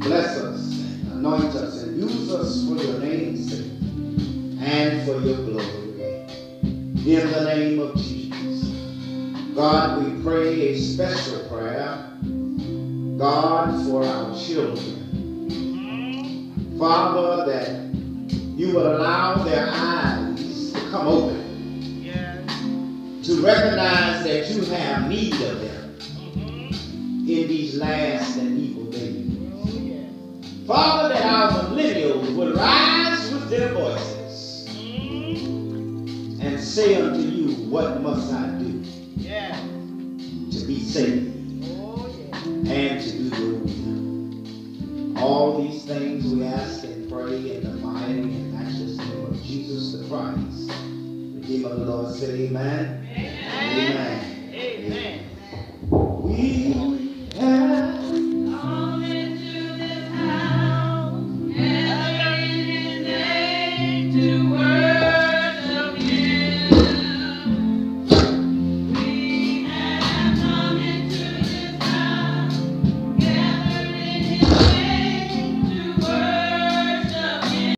Bless us, anoint us, and use us for your name's sake and for your glory. In the name of Jesus. God, we pray a special prayer. God, for our children. Father, that you will allow their eyes to come open to recognize that you have need of them in these last and. Father, that our millennials would rise with their voices and say unto you, What must I do to be saved and to do your will? All these things we ask and pray in the mighty and matchless name of Jesus the Christ. Redeemer of the Lord, say Amen. amen. Amen.